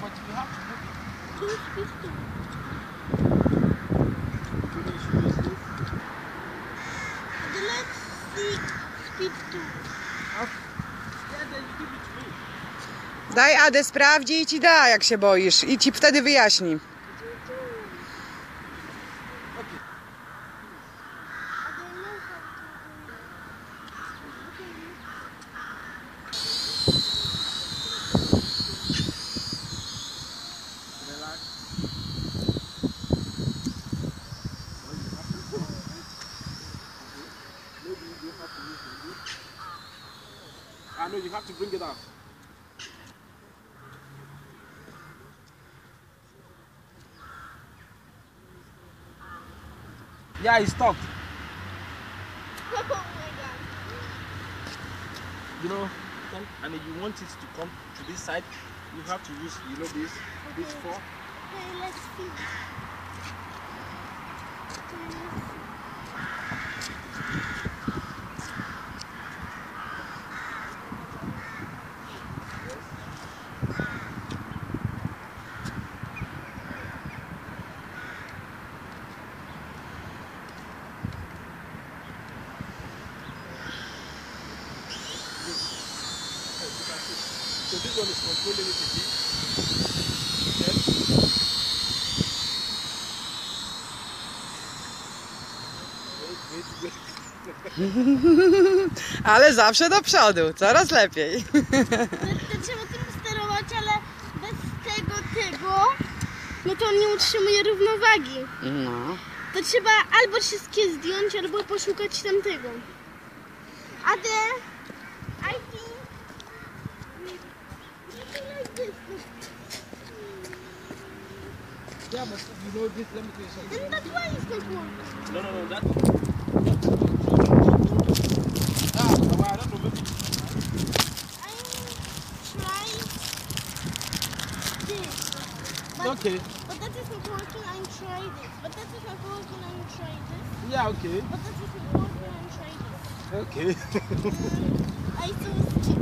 what you have to put The let's see speed. Daj Adę sprawdzi i ci da, jak się boisz. I ci wtedy wyjaśni. I know you have to bring it up. Yeah, it stopped. Oh my god. You know, and if you want it to come to this side, you have to use, you know, this, this four. Okay, let's see. So this one is wait, wait. Ale zawsze do przodu, coraz lepiej. To, to trzeba tym sterować, ale bez tego, tego, no to on nie utrzymuje równowagi. No. To trzeba albo wszystkie zdjąć, albo poszukać tamtego. A the, I think, Yeah, but you know this, let me tell you something. Then that's why it's not working. No, no, no, that. Ah, well, I don't know, maybe. I try this. But, Okay. but that is not working, I try this. But that is not working, I try this. Yeah, okay. But that is not working, I try this. Okay. I so skip.